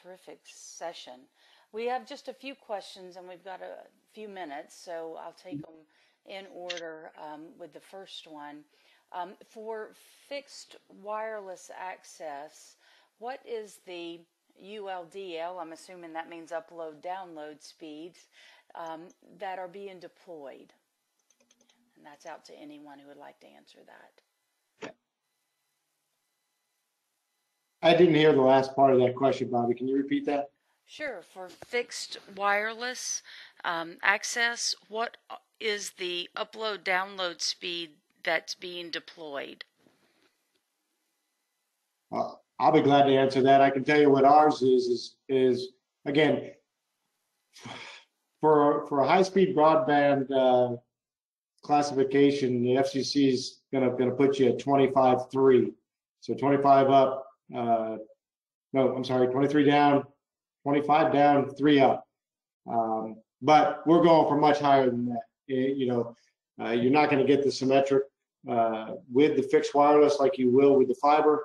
S2: terrific session. We have just a few questions and we've got a few minutes, so I'll take them in order um, with the first one. Um, for fixed wireless access, what is the ULDL, I'm assuming that means upload download speeds, um, that are being deployed? And that's out to anyone who would like to answer that.
S4: I didn't hear the last part of that question, Bobby. Can you repeat that?
S2: Sure. For fixed wireless um, access, what is the upload download speed that's being deployed?
S4: Uh, I'll be glad to answer that. I can tell you what ours is is is again for for a high speed broadband uh, classification, the FCC is gonna gonna put you at 25.3. So 25 up, uh, no, I'm sorry, 23 down, 25 down, three up. Um, but we're going for much higher than that. It, you know, uh, you're not going to get the symmetric uh, with the fixed wireless like you will with the fiber.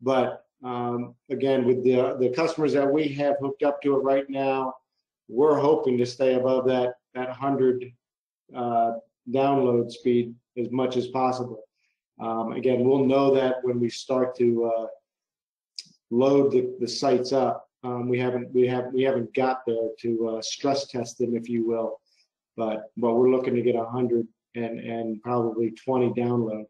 S4: But um, again, with the the customers that we have hooked up to it right now, we're hoping to stay above that that 100 uh, download speed as much as possible. Um, again, we'll know that when we start to uh, load the, the sites up. Um, we haven't we have we haven't got there to uh, stress test them, if you will, but but we're looking to get 100 and and probably 20 download.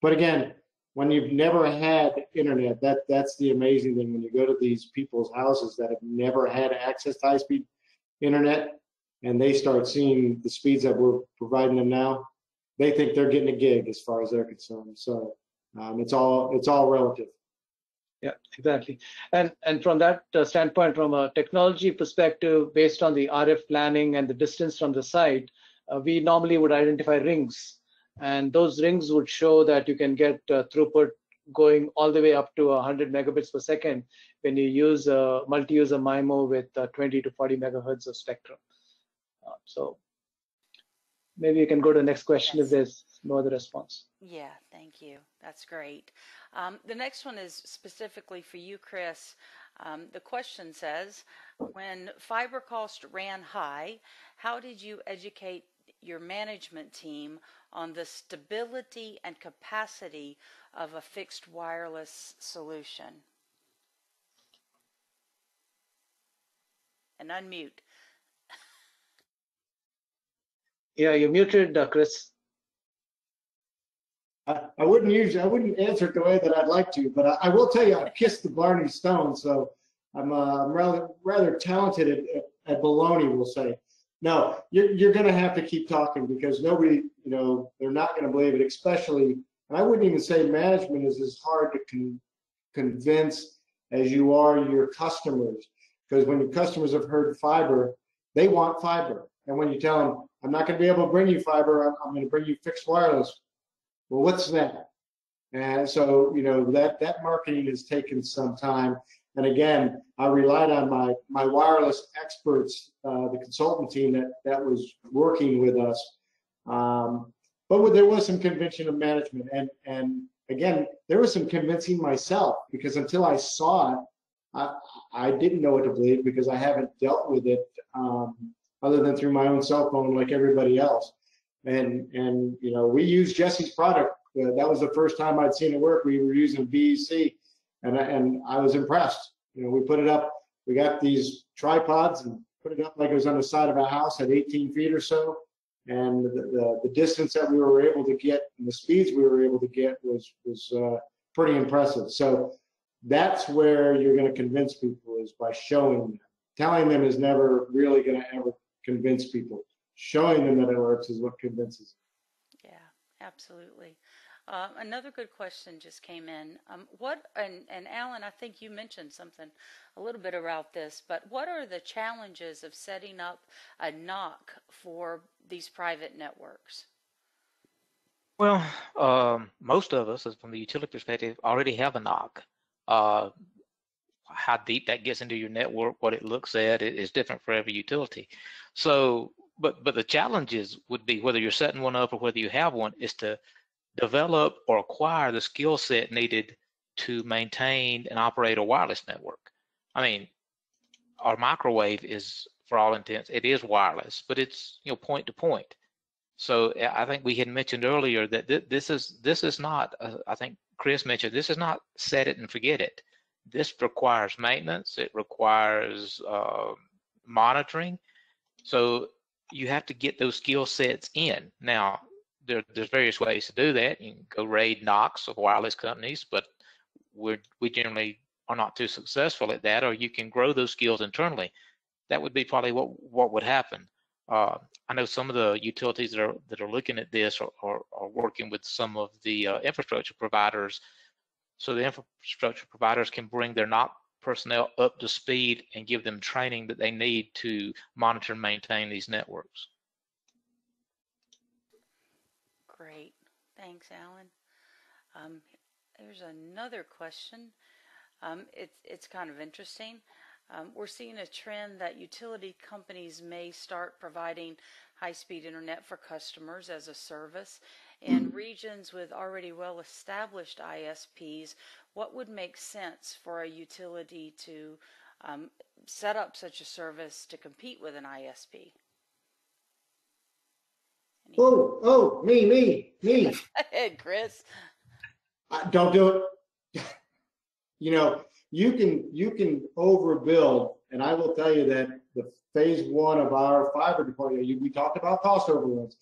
S4: But again, when you've never had internet, that that's the amazing thing. When you go to these people's houses that have never had access to high-speed internet, and they start seeing the speeds that we're providing them now, they think they're getting a gig as far as they're concerned. So um, it's all it's all relative.
S3: Yeah, exactly. And and from that uh, standpoint, from a technology perspective, based on the RF planning and the distance from the site, uh, we normally would identify rings, and those rings would show that you can get uh, throughput going all the way up to 100 megabits per second when you use a multi-user MIMO with uh, 20 to 40 megahertz of spectrum. Uh, so maybe you can go to the next question yes. if there's no other response.
S2: Yeah, thank you. That's great. Um, the next one is specifically for you, Chris. Um, the question says, when fiber cost ran high, how did you educate your management team on the stability and capacity of a fixed wireless solution? And unmute.
S3: Yeah, you're muted, uh, Chris.
S4: I, wouldn't use I wouldn't answer it the way that I'd like to, but I, I will tell you I've kissed the Blarney Stone, so I'm uh, I'm rather rather talented at, at, at baloney, we'll say. No, you're you're going to have to keep talking because nobody, you know, they're not going to believe it. Especially, and I wouldn't even say management is as hard to con- convince as you are your customers, because when your customers have heard fiber, they want fiber, and when you tell them, I'm not going to be able to bring you fiber, I'm, I'm going to bring you fixed wireless well, what's that? And so, you know, that, that marketing has taken some time. And again, I relied on my, my wireless experts, uh, the consultant team that, that was working with us. Um, but there was some convincing of management. And, and again, there was some convincing myself because until I saw it, I, I didn't know what to believe because I haven't dealt with it um, other than through my own cell phone like everybody else and and you know we used Jesse's product. Uh, that was the first time I'd seen it work. We were using BEC, and and I was impressed. You know, we put it up. We got these tripods and put it up like it was on the side of a house at 18 feet or so, and the the, the distance that we were able to get and the speeds we were able to get was was uh, pretty impressive. So that's where you're going to convince people is by showing them. Telling them is never really going to ever convince people showing them that it works is what convinces. them.
S2: Yeah, absolutely. Uh, another good question just came in. Um, what and, and Alan, I think you mentioned something a little bit about this, but what are the challenges of setting up a NOC for these private networks?
S5: Well, um, most of us, from the utility perspective, already have a NOC. Uh, how deep that gets into your network, what it looks at, it is different for every utility. So, but but the challenges would be whether you're setting one up or whether you have one, is to develop or acquire the skill set needed to maintain and operate a wireless network. I mean, our microwave is, for all intents, it is wireless, but it's you know point to point. So I think we had mentioned earlier that th this is this is not. Uh, I think Chris mentioned this is not set it and forget it. This requires maintenance. It requires uh, monitoring. So you have to get those skill sets in. Now, there, there's various ways to do that. You can go raid NOCs of wireless companies, but we we generally are not too successful at that. Or you can grow those skills internally. That would be probably what what would happen. Uh, I know some of the utilities that are that are looking at this are, are, are working with some of the uh, infrastructure providers, so the infrastructure providers can bring their NOC personnel up to speed and give them training that they need to monitor and maintain these networks.
S2: Great. Thanks, Alan. Um, there's another question. Um, it's, it's kind of interesting. Um, we're seeing a trend that utility companies may start providing high-speed internet for customers as a service. In regions with already well-established ISPs, what would make sense for a utility to um, set up such a service to compete with an ISP?
S4: Oh, oh, me, me, me.
S2: Hey, Chris.
S4: Uh, Don't do it. You know, you can, you can overbuild, and I will tell you that the phase one of our fiber deployment, you- we talked about cost overruns.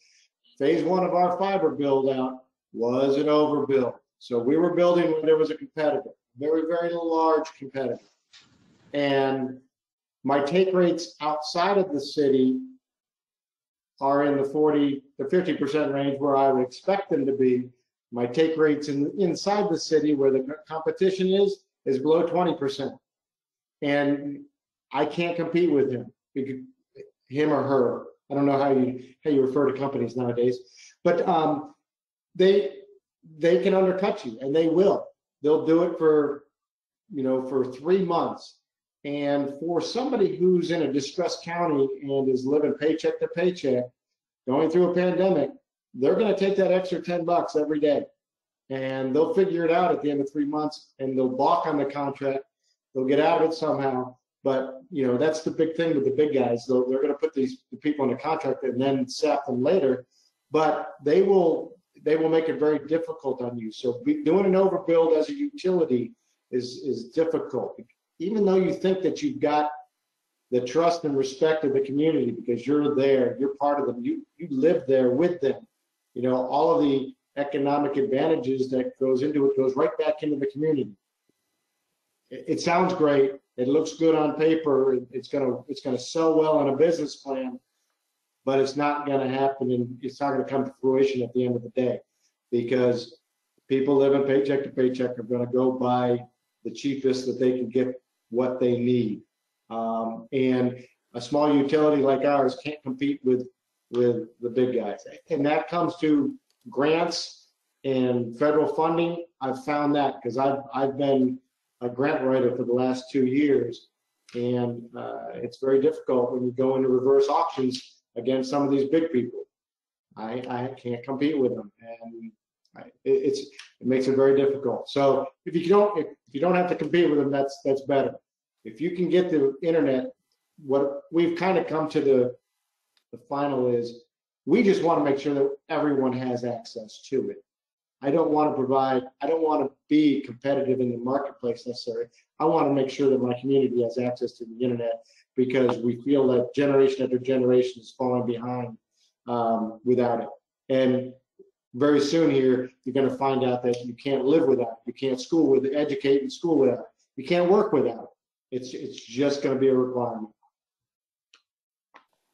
S4: Phase one of our fiber build out was an overbuild. So we were building when there was a competitor, very, very large competitor. And my take rates outside of the city are in the 40 to 50% range where I would expect them to be. My take rates in, inside the city where the competition is, is below 20%. And I can't compete with him, him or her. I don't know how you, how you refer to companies nowadays, but um, they, they can undercut you and they will. They'll do it for, you know, for three months. And for somebody who's in a distressed county and is living paycheck to paycheck, going through a pandemic, they're going to take that extra 10 bucks every day. And they'll figure it out at the end of three months and they'll balk on the contract. They'll get out of it somehow. But, you know, that's the big thing with the big guys. They'll, they're going to put these the people in a contract and then sap them later. But they will they will make it very difficult on you. So doing an overbuild as a utility is is difficult even though you think that you've got the trust and respect of the community because you're there, you're part of them, you you live there with them. You know, all of the economic advantages that goes into it goes right back into the community. It, it sounds great. It looks good on paper. It's gonna it's gonna sell well on a business plan, but it's not gonna happen and it's not gonna come to fruition at the end of the day because people living paycheck to paycheck are gonna go buy the cheapest that they can get what they need. Um, and a small utility like ours can't compete with with the big guys. And that comes to grants and federal funding. I've found that because I've I've been a grant writer for the last two years, and uh, it's very difficult when you go into reverse auctions against some of these big people. I I can't compete with them, and I, it, it's it makes it very difficult. So if you don't if you don't have to compete with them, that's that's better. If you can get the internet, what we've kind of come to the the final is we just want to make sure that everyone has access to it. I don't want to provide, I don't want to be competitive in the marketplace necessarily. I want to make sure that my community has access to the internet because we feel that generation after generation is falling behind um, without it. And very soon here, you're going to find out that you can't live without it. You can't school with it, educate in school without it. You can't work without it. It's, it's just going to be a requirement.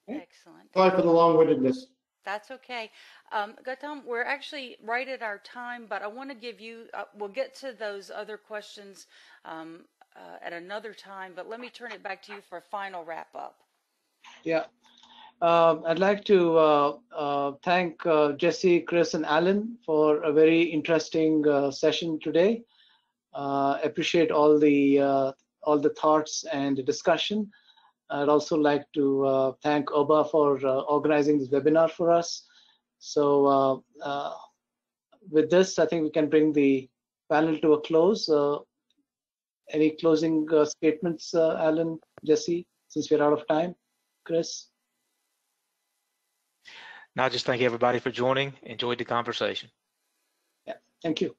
S2: Excellent.
S4: Sorry for the long-windedness.
S2: That's okay. Um, Gautam, we're actually right at our time, but I want to give you, uh, we'll get to those other questions um, uh, at another time, but let me turn it back to you for a final wrap up.
S3: Yeah. Um, I'd like to uh, uh, thank uh, Jesse, Chris, and Alan for a very interesting uh, session today. Uh, appreciate all the all the thoughts and the discussion. I'd also like to thank UBBA for organizing this webinar for us. So with this, I think we can bring the panel to a close. Uh, any closing uh, statements, uh, Alan, Jesse, since we're out of time? Chris?
S5: Now, I just thank everybody for joining. Enjoyed the conversation.
S3: Yeah, Thank you.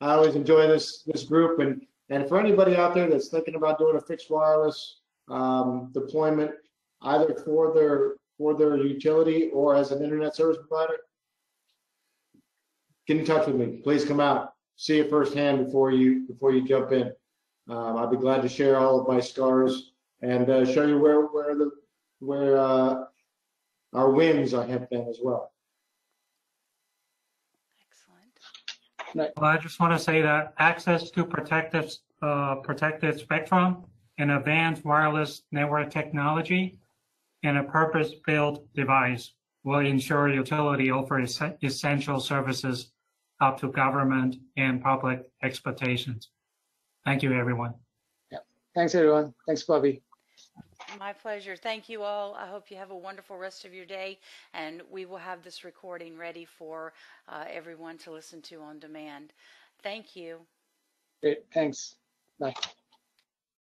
S4: I always enjoy this, this group and, and for anybody out there that's thinking about doing a fixed wireless um, deployment, either for their, for their utility or as an internet service provider, get in touch with me. Please come out, see it firsthand before you, before you jump in. Um, I'd be glad to share all of my scars and uh, show you where, where the, where uh, our wins I have been as well.
S2: Excellent.
S6: Well, I just want to say that access to protective, uh, protected spectrum and advanced wireless network technology and a purpose-built device will ensure utility offers es- essential services up to government and public expectations. Thank you, everyone. Yeah.
S3: Thanks, everyone. Thanks, Bobby.
S2: My pleasure. Thank you all. I hope you have a wonderful rest of your day, and we will have this recording ready for uh, everyone to listen to on demand. Thank you.
S3: Great. Thanks. Bye.